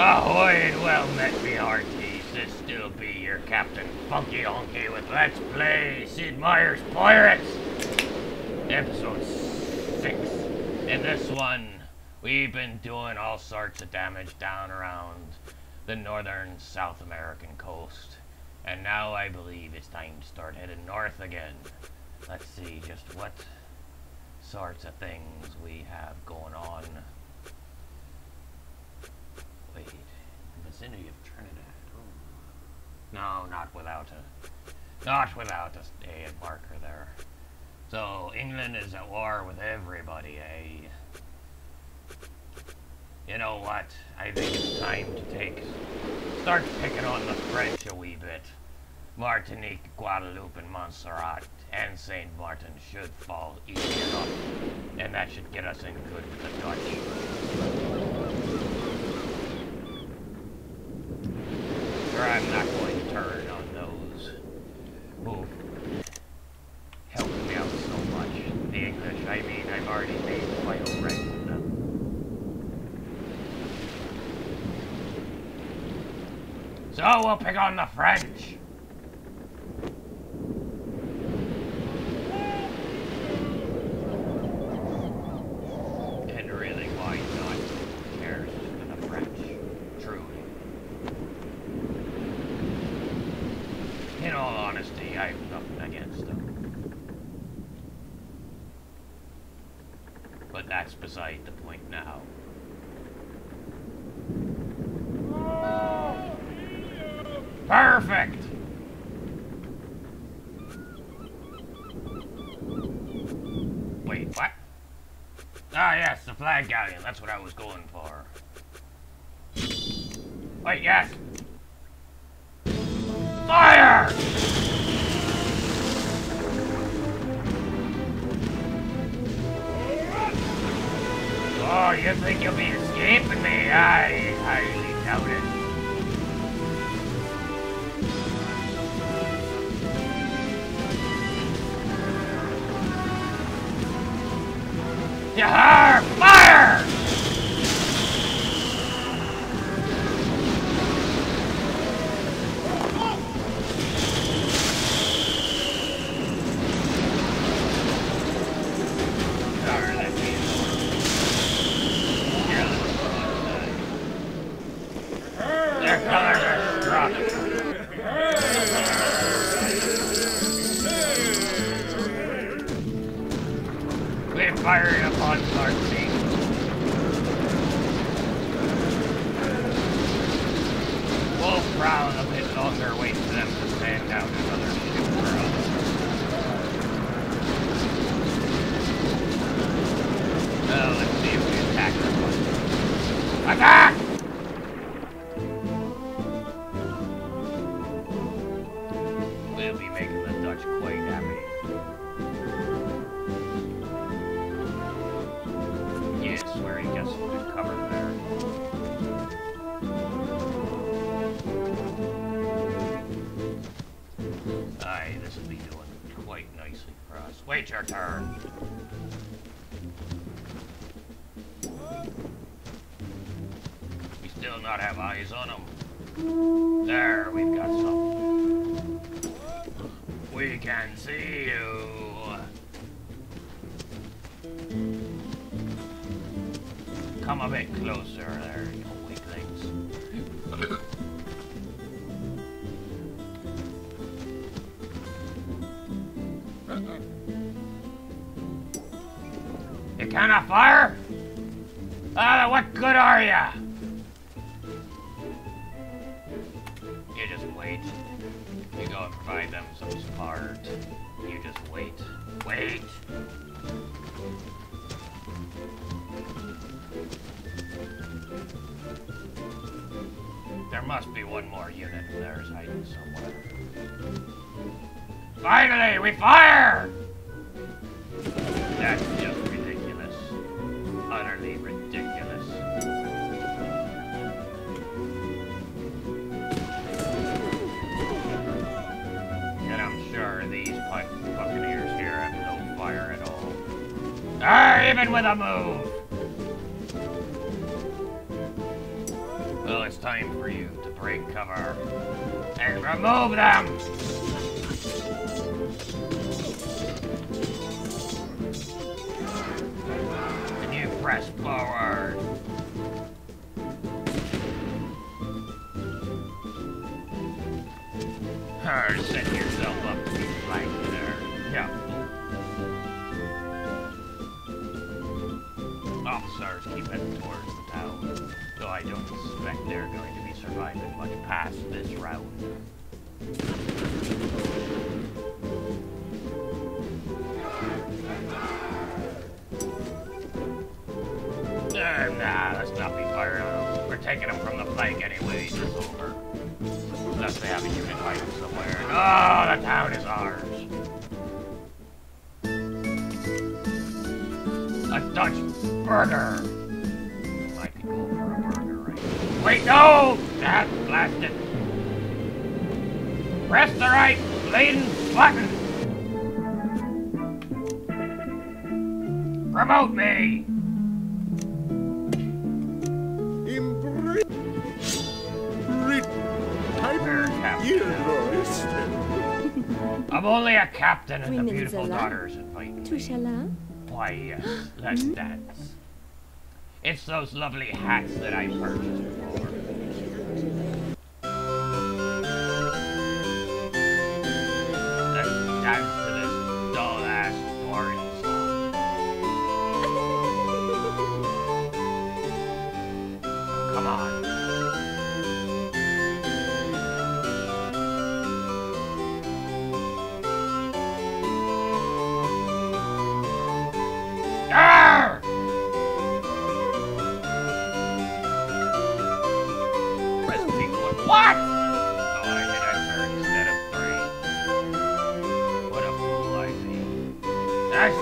Ahoy and well met, me hearties. This still be your Captain Funky Honky with Let's Play Sid Meier's Pirates. Episode 6. In this one, we've been doing all sorts of damage down around the northern South American coast. And now I believe it's time to start heading north again. Let's see just what sorts of things we have going on. Wait, vicinity of Trinidad. Ooh. No, not without a, not without a, a marker there. So England is at war with everybody, eh? You know what? I think it's time to take, start picking on the French a wee bit. Martinique, Guadeloupe, and Montserrat, and St. Martin should fall easy enough, and that should get us in good with the Dutch. Sure, I'm not going to turn on those who helped me out so much. The English, I mean, I've already made quite a wreck with them. So we'll pick on the French. And really, why not? Who cares with the French? Truly. In all honesty, I have nothing against them. But that's beside the point now. Perfect! Wait, what? Ah, yes, the flag galleon. That's what I was going for. Wait, yes! Fire! Oh, you think you'll be escaping me? I highly doubt it. Yahar! Fire! Aye, this will be doing quite nicely for us. Wait your turn. We still not have eyes on them. There, we've got some. We can see you. Come a bit closer there, You cannot fire? Ah, what good are ya? You just wait. You go and provide them some support. You just wait. Wait! There must be one more unit of theirs hiding somewhere. Finally, we fire! Even with a move! Well, it's time for you to break cover and remove them! And you press forward. Her, set yourself up to be flanked there. I don't suspect they're going to be surviving much past this route. Uh, nah, let's not be firing them. We're taking them from the flank anyways. It's over. Unless they have a unit hiding somewhere. Oh, the town is ours. A Dutch burger. I could go Wait, no! Ah, blast it. Press the right bleeding button. Promote me! Imbri... Captain. I'm only a captain and the beautiful alive. daughters invite me. Touchala. Why, yes, let's dance. It's those lovely hats that I purchased before.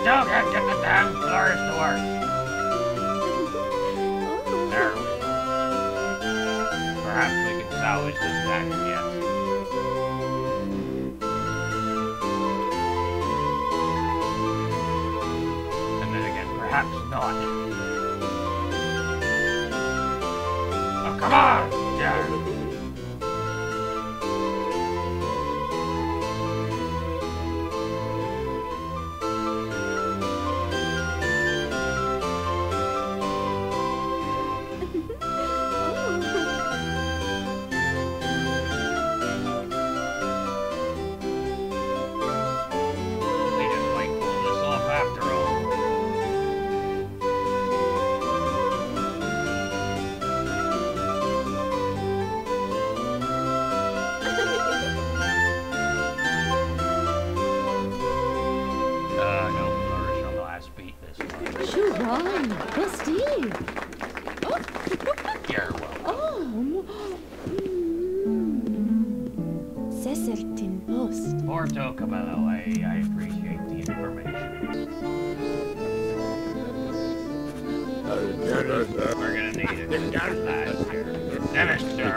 Still can't get the damn flourish to work. There we go. Perhaps we can salvage this dance yet. And then again, perhaps not. Oh, come on! Yeah. Porto Cabello, I, I appreciate the information. We're gonna need it. Year. Sinister.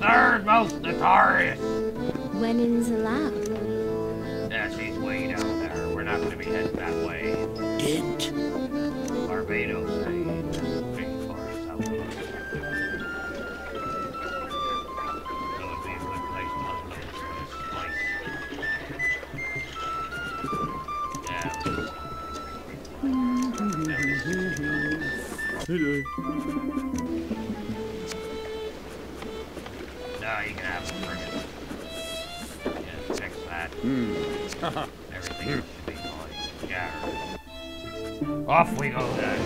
Third most notorious. When in No, you can have a friggin'. Just fix that. Everything else should be fine. Yeah. Off we go then.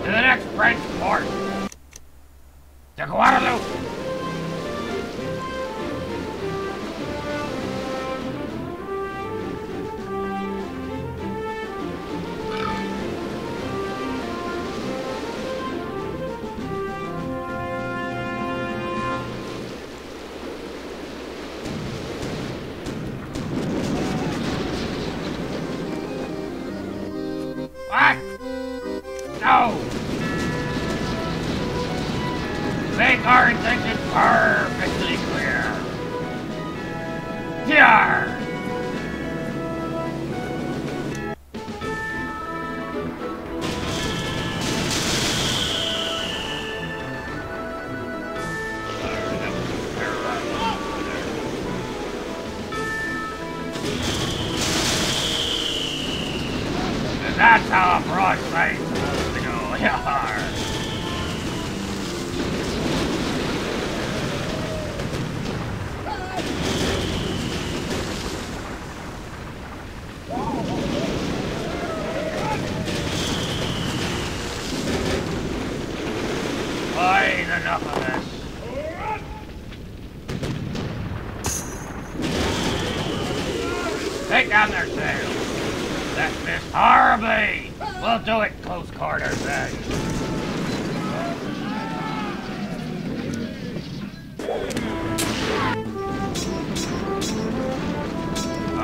To the next French port. To. Take down their sails. That's Miss Harvey. We'll do it close quarters then.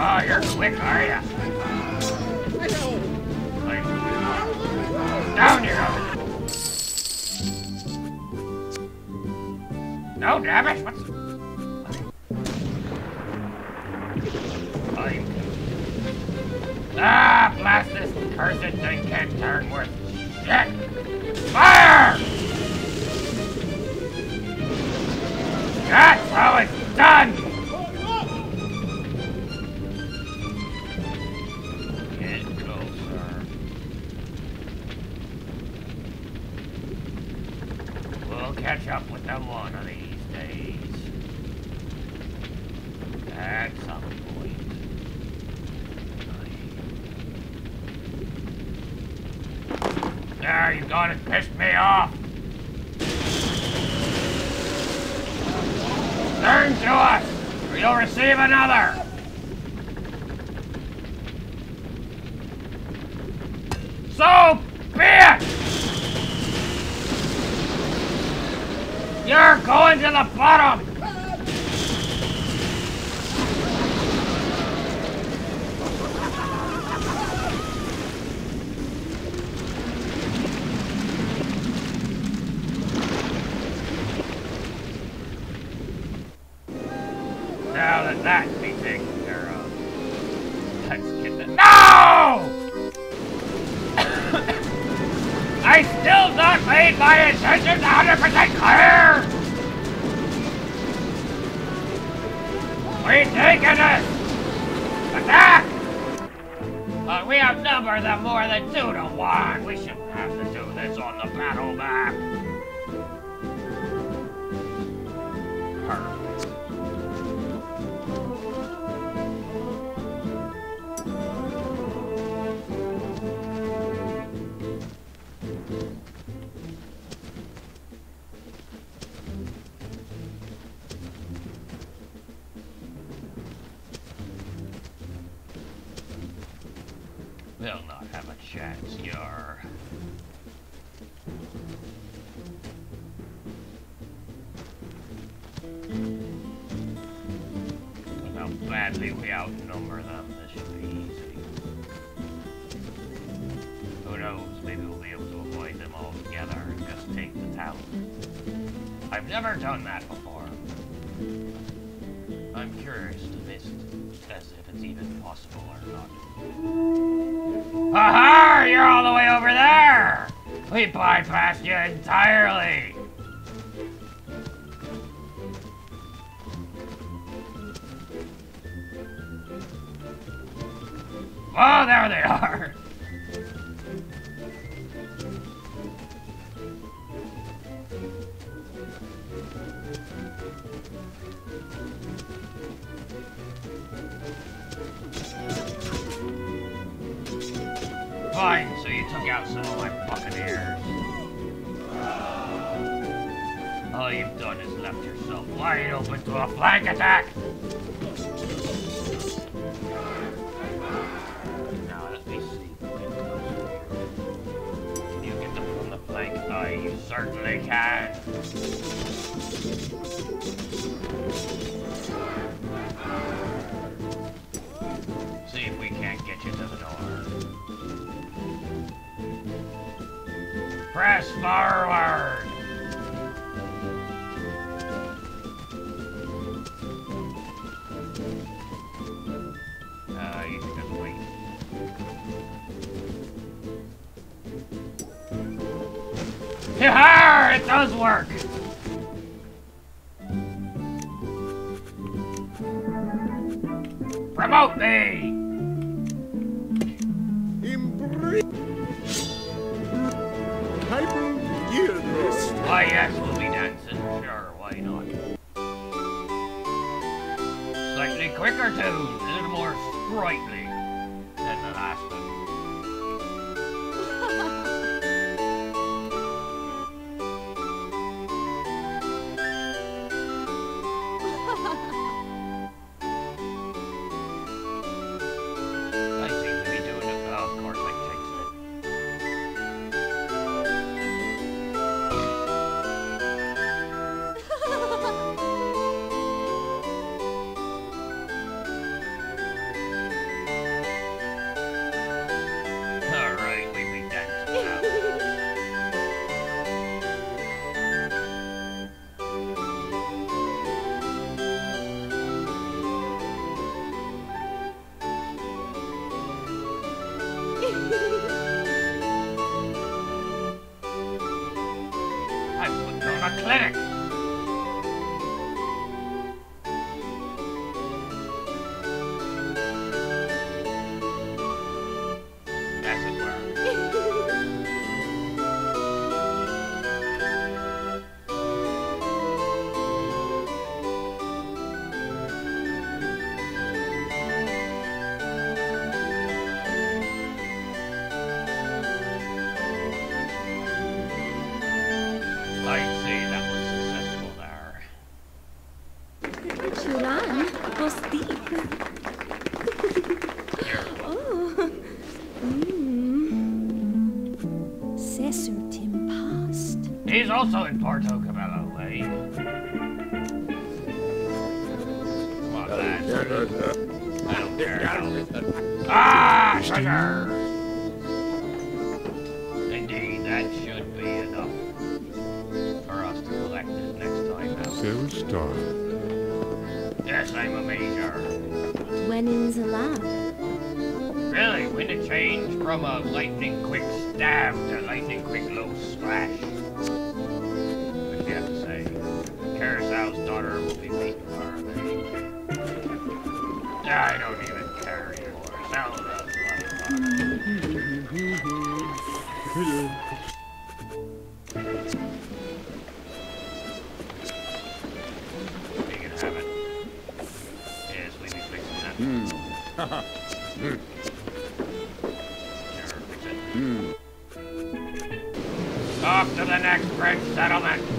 Oh, you're quick, are ya? Down you go. No, damn it! What's... Blast this cursed thing can't turn worth shit! Fire! That's how it's done! You'll receive another. So be it! You're going to the bottom! Chance, Yar. Look how badly we outnumber them. This should be easy. Who knows? Maybe we'll be able to avoid them altogether and just take the town. I've never done that before. I'm curious to this, as if it's even possible or not. Ha all the way over there! We bypassed you entirely! Oh, there they are! All you've left yourself wide open to a flank attack! Now, let me see. Can you get them from the flank? I you certainly can. See if we can't get you to the north. Press forward! Does work! Promote me! also in Porto Off to the next bridge settlement!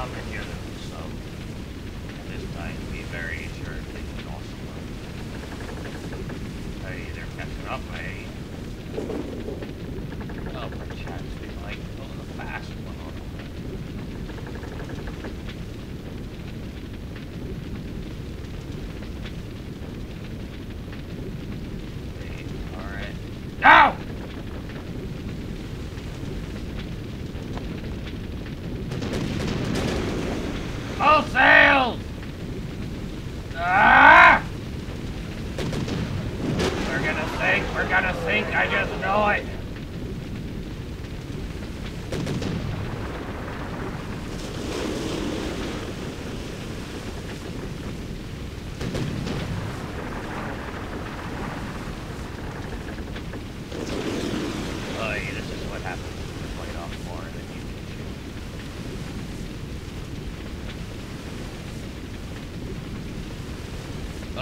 Falcon you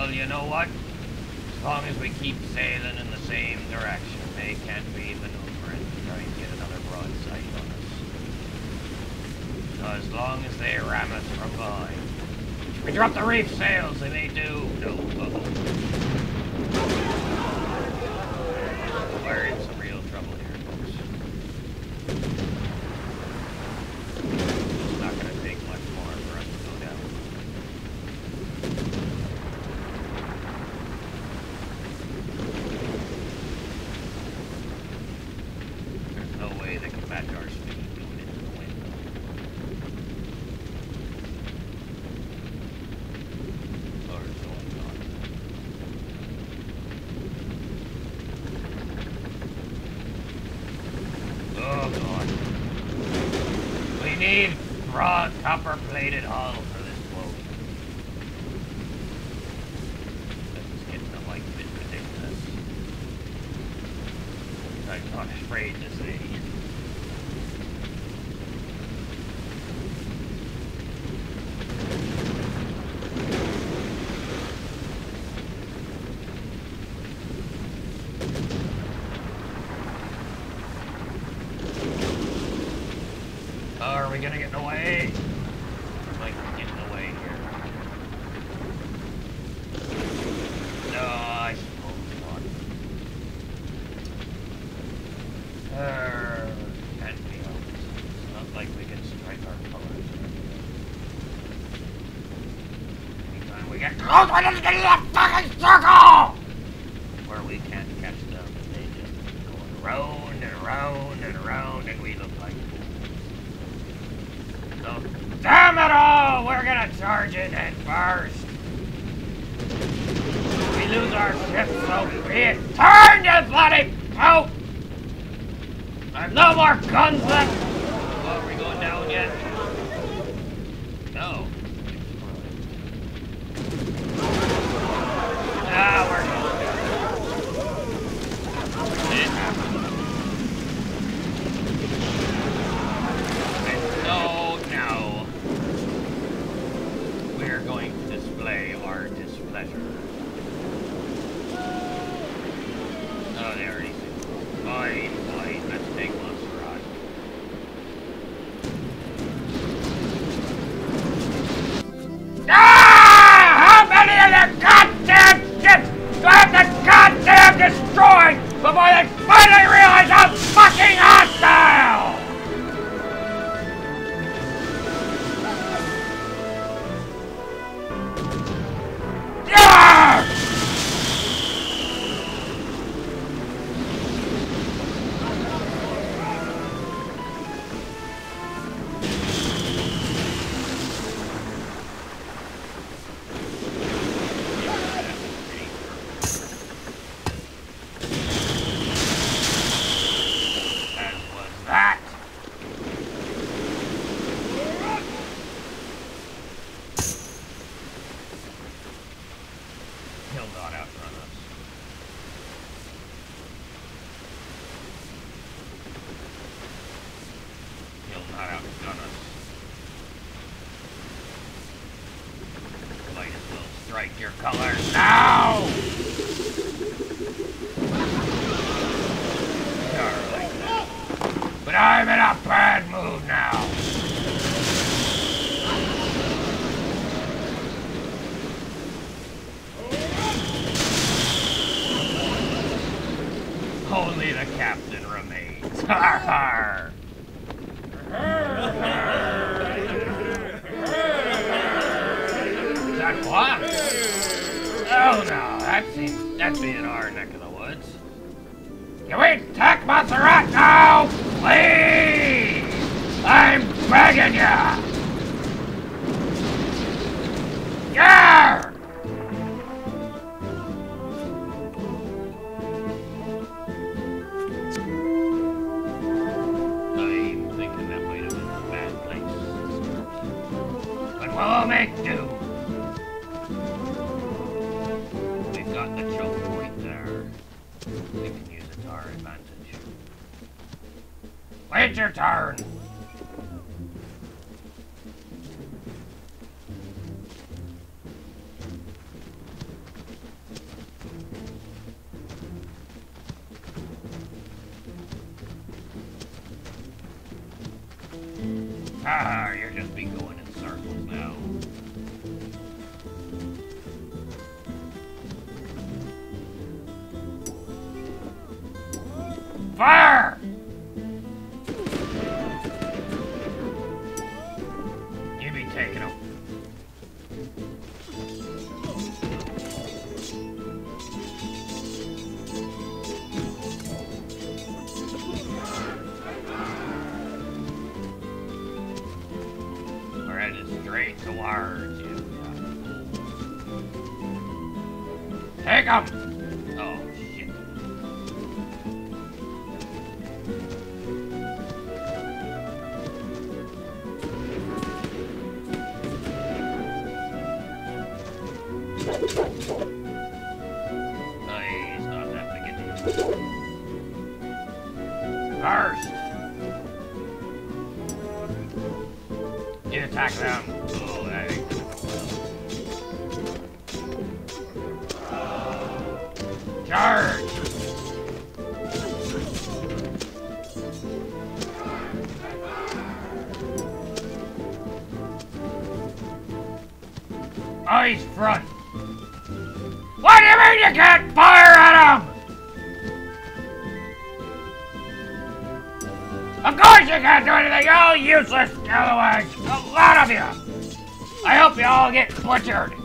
Well, you know what? As long as we keep sailing in the same direction, they can't be maneuvering to try and get another broadside on us. So as long as they ram us from behind. We drop the reef sails, they may do. No, uh-oh. We're in some real trouble here, folks. It's not gonna take much more for us to go down. There's no way they can match our speed going into the wind. Or going on. Oh god. We need broad copper-plated hull for this boat. This is getting a like bit ridiculous. I'm not afraid to say. Oh, are we gonna get in the way? We might get in the way here. No, I suppose not. Uh, can't be helped. It's not like we can strike our colors. Get close, we get in that fucking circle! Where we can't catch them, they just keep going round and round and round, and we look like fools. So, damn it all! We're gonna charge it at first. We lose our ship, so be it. Turn, you bloody poop! I've no more guns left. Strike your colors now! Ah! We can use it to our advantage. Wait your turn! Ah! Fire! Oh, not that big a deal. First! You attack them. Oh, that ain't gonna Charge! Oh, do you can't fire at him? Of course you can't do anything, you're all useless scalawags! A lot of you! I hope you all get butchered!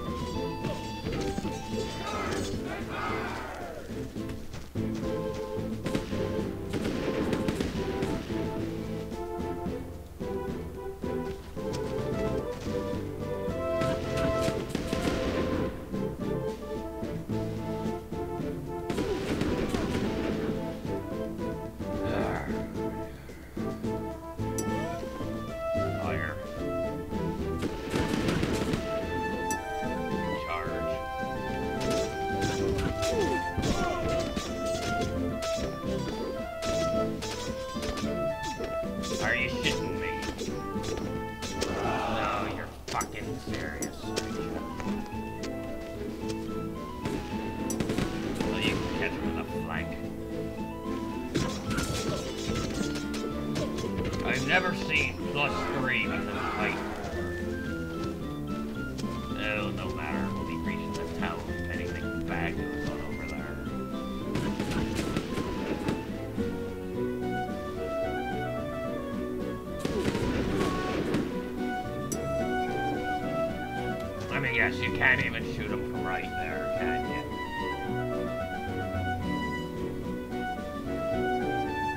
Yes, you can't even shoot him from right there, can you?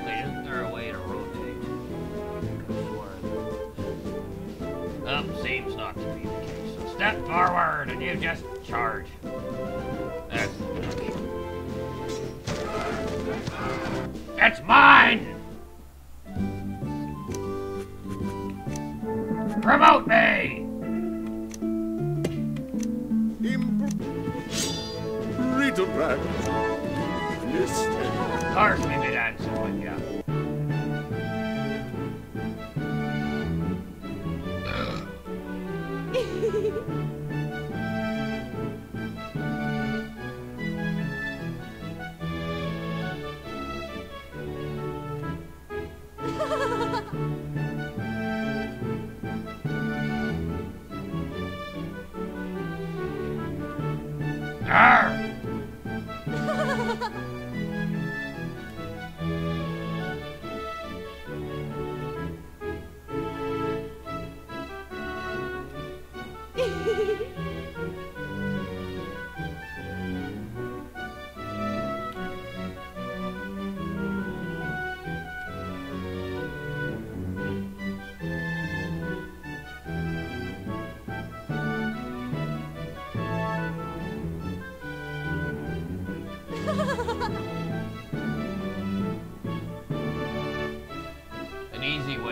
Wait, isn't there a way to rotate? Oh, seems not to be the case. So step forward and you just charge. That's It's mine! Promote me! Rat. Yes. Of course we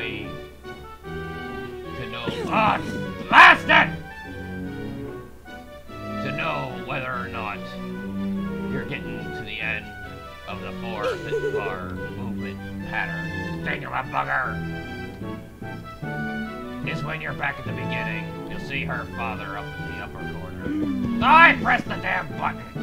to know. Ah, blast it! To know whether or not you're getting to the end of the four bar movement pattern. Think of a bugger! Is when you're back at the beginning. You'll see her father up in the upper corner. I pressed the damn button!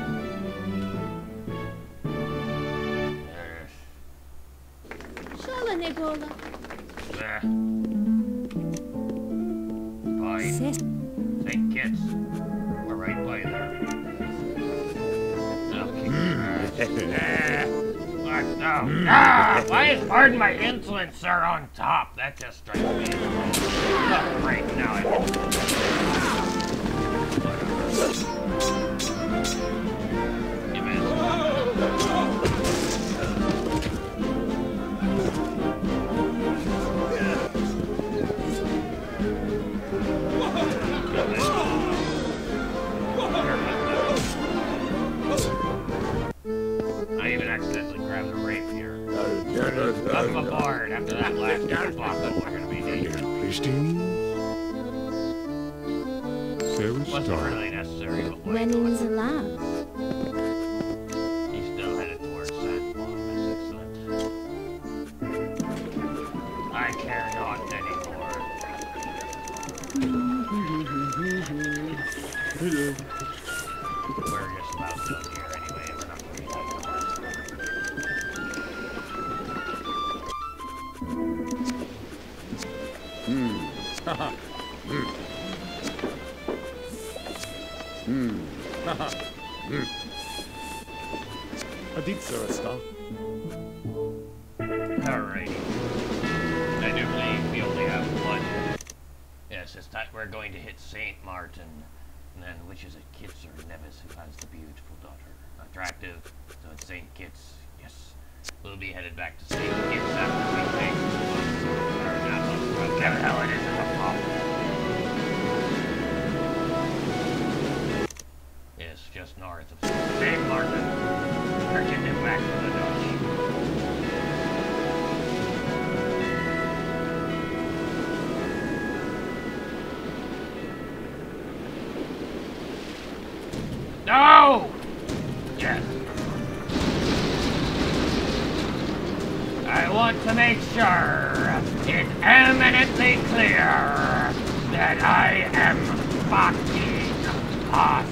Pardon my insolence, sir, on top. That just strikes me Welcome aboard. After that last airpocket, we're going to be needed. Christine? Wasn't really necessary. When in love. just north of St. Martin, Virginia back to the Dutch. No! Yes. I want to make sure it's eminently clear that I am fucking hot.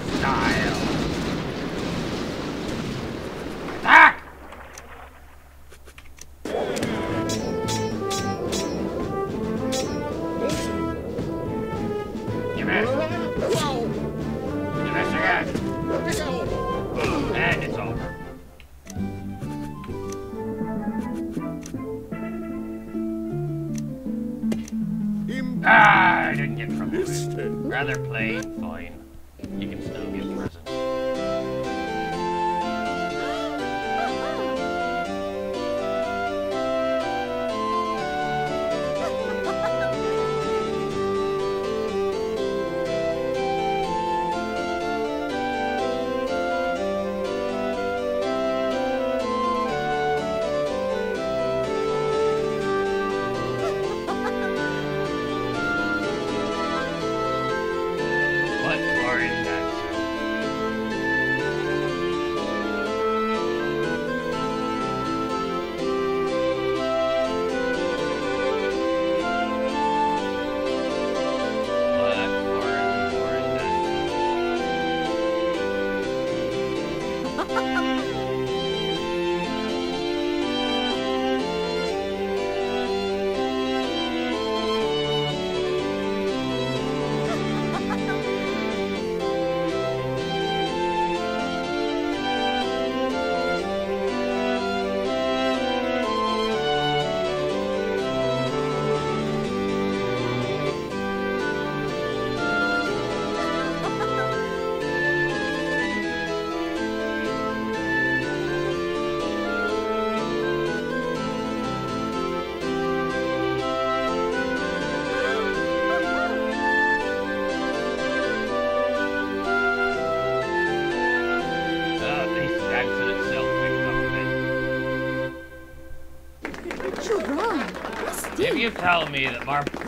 you tell me that Marquis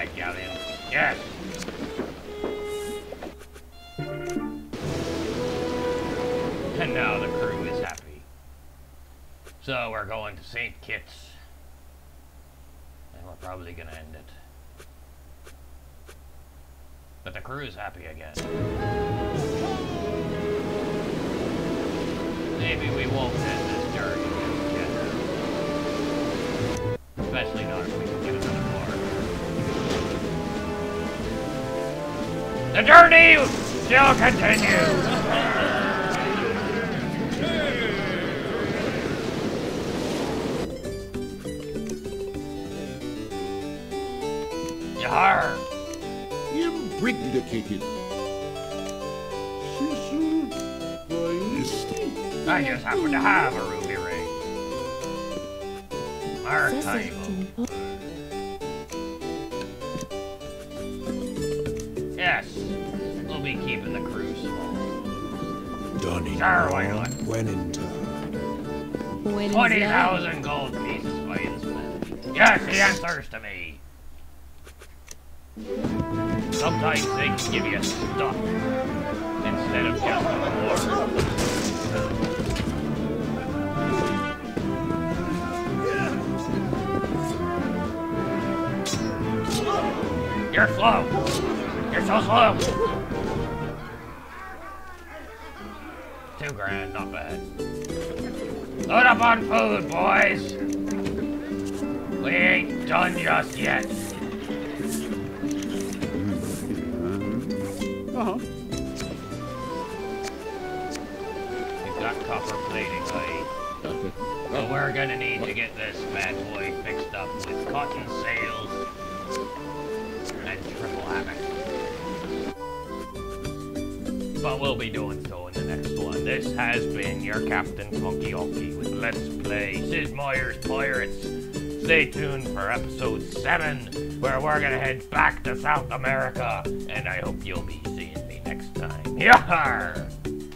Later, flag galleon. Yes. And now the crew is happy. So we're going to St. Kitts. And we're probably gonna end it. But the crew is happy again. Maybe we won't end this together. Especially not if we can get another The journey still continues! Yar! Impregnated. I just happen to have a ruby ring. Maracaibo. Donny Sure, why not? Wennington. When is Twenty that? thousand gold pieces by this man. Yes, he answers to me. Sometimes they give you stuff instead of just a reward. You're slow. You're so slow. Two grand, not bad. Load up on food, boys. We ain't done just yet. Uh-huh. We've got copper plating? So we're gonna need to get this bad boy fixed up with cotton sails and triple hammock. But we'll be doing so This has been your Captain Funky Honky with Let's Play Sid Meier's Pirates. Stay tuned for episode 7, where we're gonna head back to South America, and I hope you'll be seeing me next time. Yar!